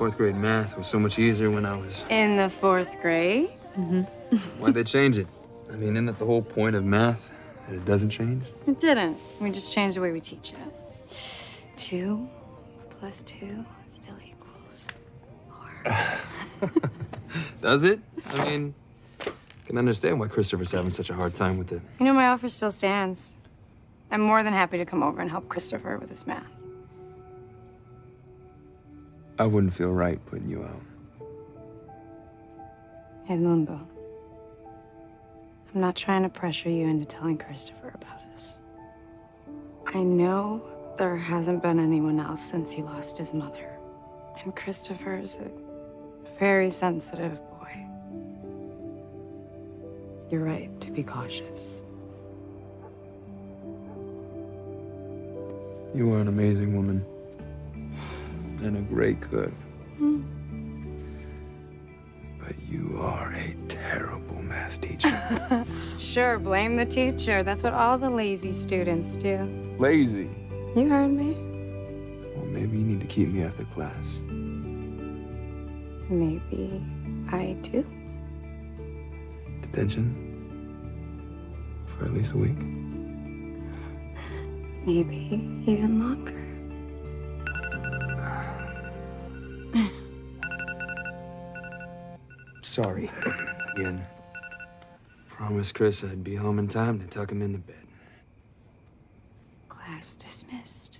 fourth grade math was so much easier when I was. In the fourth grade? Mm-hmm. Why'd they change it? I mean, isn't that the whole point of math? That it doesn't change? It didn't. We just changed the way we teach it. Two plus two still equals four. Does it? I mean, I can understand why Christopher's having such a hard time with it. You know, my offer still stands. I'm more than happy to come over and help Christopher with his math. I wouldn't feel right putting you out. Edmundo, I'm not trying to pressure you into telling Christopher about us. I know there hasn't been anyone else since he lost his mother. And Christopher's a very sensitive boy. You're right to be cautious. You are an amazing woman. And a great cook. Hmm. But you are a terrible math teacher. Sure, blame the teacher. That's what all the lazy students do. Lazy. You heard me. Well, maybe you need to keep me after class. Maybe I do. Detention? For at least a week? Maybe even longer. Sorry. Again. Promised Chris I'd be home in time to tuck him into bed. Class dismissed.